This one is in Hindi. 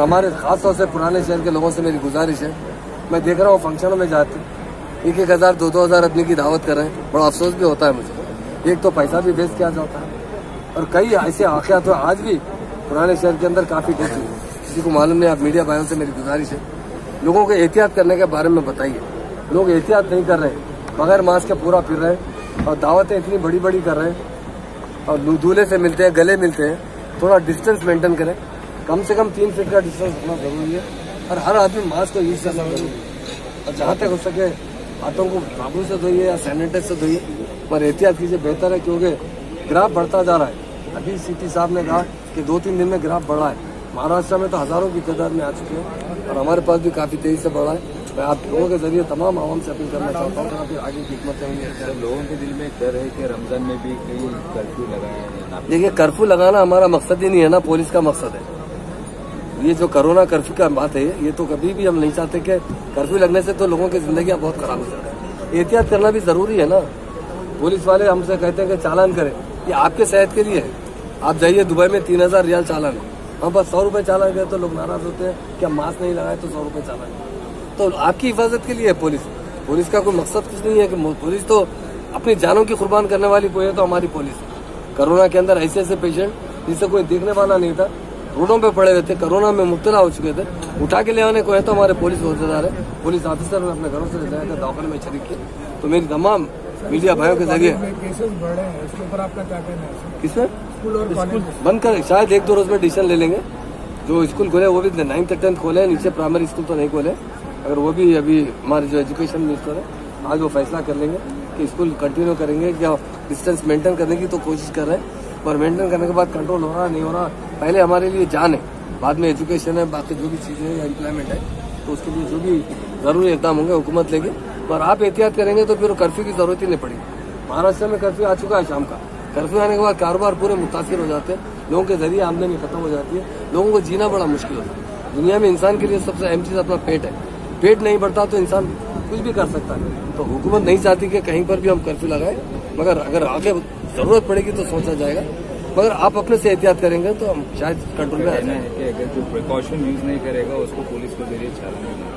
हमारे खास तौर से पुराने शहर के लोगों से मेरी गुजारिश है। मैं देख रहा हूँ फंक्शनों में जाते एक एक हज़ार, दो दो हज़ार आदमी की दावत कर रहे हैं। बड़ा अफसोस भी होता है मुझे। एक तो पैसा भी वेस्ट किया जाता है। और कई ऐसे आख्या तो आज भी पुराने शहर के अंदर काफ़ी डेथ हुई किसी को मालूम नहीं, आप मीडिया भाइयों से मेरी गुजारिश है। लोगों को एहतियात करने के बारे में बताइए। लोग एहतियात नहीं कर रहे। हैं बगैर मास्क के पूरा फिर रहे हैं। और दावतें इतनी बड़ी बड़ी कर रहे हैं। और दूल्हे से मिलते हैं, गले मिलते हैं। थोड़ा डिस्टेंस मेंटेन करें। कम से कम तीन फीट का डिस्टेंस होना ज़रूरी है। और हर आदमी मास्क का यूज़ करना ज़रूरी है। और जहाँ तक हो सके हाथों को साबुन से धोइए या सैनिटाइज से धोइए। पर एहतियात कीजिए बेहतर है क्योंकि ग्राफ बढ़ता जा रहा है। अभी सीटी साहब ने कहा कि दो तीन दिन में ग्राफ बढ़ा है। महाराष्ट्र में तो हज़ारों की तादाद में आ चुके हैं और हमारे पास भी काफ़ी तेज़ी से बढ़ा है। मैं आप लोगों के ज़रिए तमाम आवाम से अपील करना चाहता हूँ आगे की लोगों के दिल में डर है कि रमज़ान में भी कर्फ्यू लगाया देखिए कर्फ्यू लगाना हमारा मकसद ही नहीं है ना पुलिस का मकसद है। ये जो कोरोना कर्फ्यू का बात है, ये तो कभी भी हम नहीं चाहते कि कर्फ्यू लगने से तो लोगों की ज़िंदगी बहुत खराब हो जाती है। एहतियात करना भी ज़रूरी है ना। पुलिस वाले हमसे कहते हैं कि चालान करें। ये आपके सेहत के लिए है। आप जाइए दुबई में, तीन हज़ार रियाल चालान। हम बस सौ रुपए चालान गए तो लोग नाराज़ होते हैं कि मास्क नहीं लगाए तो सौ रुपए चालान। तो आपकी हिफाजत के लिए है पुलिस। पुलिस का कोई मकसद कुछ नहीं है कि पुलिस तो अपनी जानों की कुर्बान करने वाली कोई है तो हमारी पुलिस कोरोना के अंदर ऐसे ऐसे पेशेंट जिसे कोई देखने वाला नहीं था रोडों पे पड़े हुए थे कोरोना में मुब्तला हो चुके थे। उठा के ले आने को है तो हमारे पुलिस होतेदार है। पुलिस ऑफिसर ने अपने घरों से ले जाया था दवाखाने में शरीक किया। तो मेरी तमाम मीडिया भाइयों के ज़रिए किसमें? स्कूल बंद कर शायद एक दो रोज में डिसीज़न ले लेंगे। जो स्कूल खोले वो भी नाइन्थ टेंथ खोले नीचे प्राइमरी स्कूल तो नहीं खोले। अगर वो भी अभी हमारे जो एजुकेशन मिनिस्टर है आज वो फैसला कर लेंगे कि स्कूल कंटिन्यू करेंगे या डिस्टेंस मेंटेन करने की तो कोशिश कर रहे हैं। पर मेंटेन करने के बाद कंट्रोल हो रहा नहीं हो रहा पहले हमारे लिए जान है। बाद में एजुकेशन है, बाकी जो भी चीज़ें हैं एम्प्लॉयमेंट है तो उसके लिए जो भी ज़रूरी इकदाम होंगे, हुकूमत लेगी। पर आप एहतियात करेंगे तो फिर कर्फ्यू की ज़रूरत ही नहीं पड़ेगी। महाराष्ट्र में कर्फ्यू आ चुका है शाम का। कर्फ्यू आने के बाद कारोबार पूरे मुतासर हो जाते हैं। लोगों के ज़रिए आमदनी खत्म हो जाती है। लोगों को जीना बड़ा मुश्किल होता है। दुनिया में इंसान के लिए सबसे अहम चीज़ अपना पेट है। पेट नहीं बढ़ता तो इंसान कुछ भी कर सकता है। तो हुकूमत नहीं चाहती कि कहीं पर भी हम कर्फ्यू लगाए। मगर अगर आगे ज़रूरत पड़ेगी तो सोचा जाएगा। मगर आप अपने से एहतियात करेंगे तो हम शायद कंट्रोल में आ जाए अगर जो प्रिकॉशन यूज़ नहीं करेगा उसको पुलिस के ज़रिए चालान